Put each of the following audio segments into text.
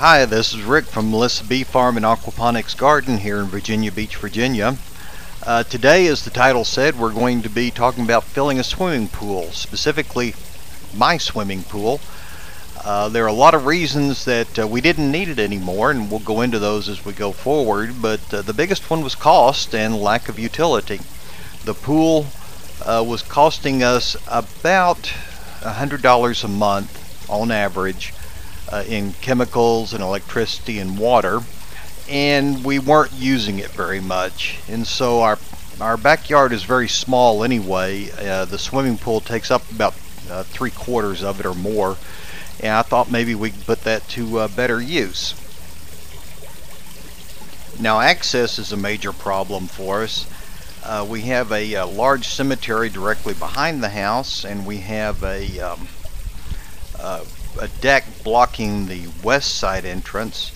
Hi, this is Rick from Melissa Bee Farm and Aquaponics Garden here in Virginia Beach, Virginia. Uh, today, as the title said, we're going to be talking about filling a swimming pool, specifically my swimming pool. Uh, there are a lot of reasons that uh, we didn't need it anymore, and we'll go into those as we go forward, but uh, the biggest one was cost and lack of utility. The pool uh, was costing us about $100 a month on average uh, in chemicals and electricity and water and we weren't using it very much. And so our our backyard is very small anyway. Uh, the swimming pool takes up about uh, three quarters of it or more. And I thought maybe we could put that to uh, better use. Now access is a major problem for us. Uh, we have a, a, uh, large cemetery directly behind the house and we have a um, uh, a deck blocking the west side entrance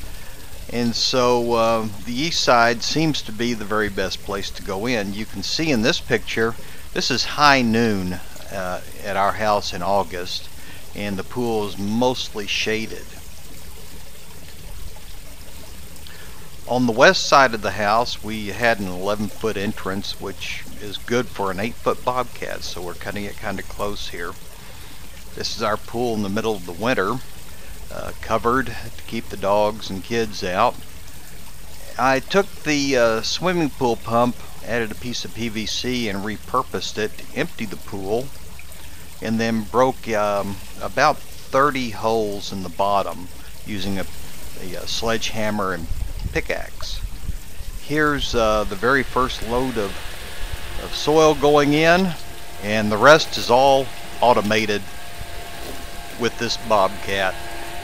and so uh, the east side seems to be the very best place to go in. You can see in this picture, this is high noon uh, at our house in August and the pool is mostly shaded. On the west side of the house we had an 11 foot entrance which is good for an 8 foot bobcat so we're cutting it kind of close here. This is our pool in the middle of the winter, uh, covered to keep the dogs and kids out. I took the uh, swimming pool pump, added a piece of PVC and repurposed it to empty the pool and then broke um, about 30 holes in the bottom using a, a, a sledgehammer and pickaxe. Here's uh, the very first load of, of soil going in and the rest is all automated with this Bobcat.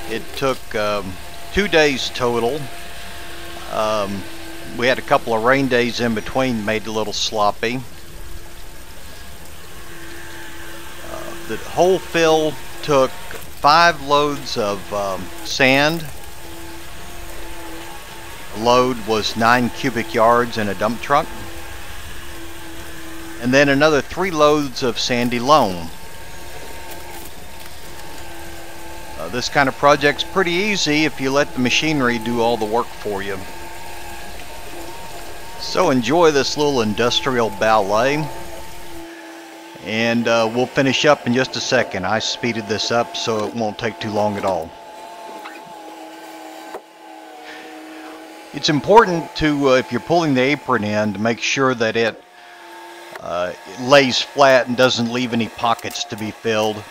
It took um, two days total. Um, we had a couple of rain days in between, made it a little sloppy. Uh, the whole fill took five loads of um, sand. The load was nine cubic yards in a dump truck. And then another three loads of sandy loam. Uh, this kind of project's pretty easy if you let the machinery do all the work for you. So enjoy this little industrial ballet. And uh, we'll finish up in just a second. I speeded this up so it won't take too long at all. It's important to, uh, if you're pulling the apron in, to make sure that it, uh, it lays flat and doesn't leave any pockets to be filled.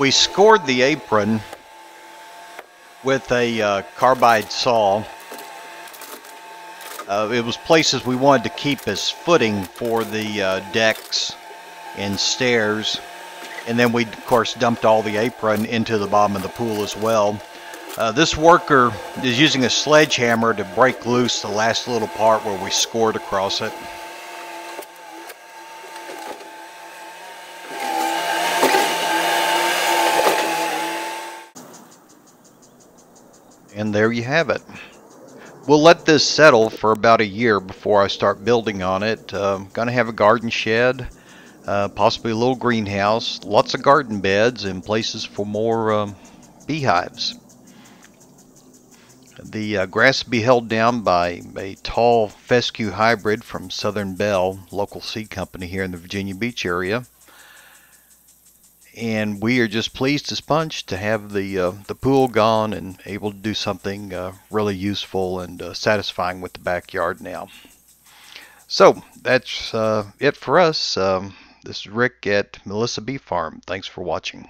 We scored the apron with a uh, carbide saw. Uh, it was places we wanted to keep as footing for the uh, decks and stairs. And then we, of course, dumped all the apron into the bottom of the pool as well. Uh, this worker is using a sledgehammer to break loose the last little part where we scored across it. And there you have it. We'll let this settle for about a year before I start building on it. Uh, gonna have a garden shed, uh, possibly a little greenhouse, lots of garden beds and places for more um, beehives. The uh, grass will be held down by a tall fescue hybrid from Southern Bell, local seed company here in the Virginia Beach area and we are just pleased as punch to have the uh, the pool gone and able to do something uh, really useful and uh, satisfying with the backyard now. So that's uh, it for us. Um, this is Rick at Melissa Bee Farm. Thanks for watching.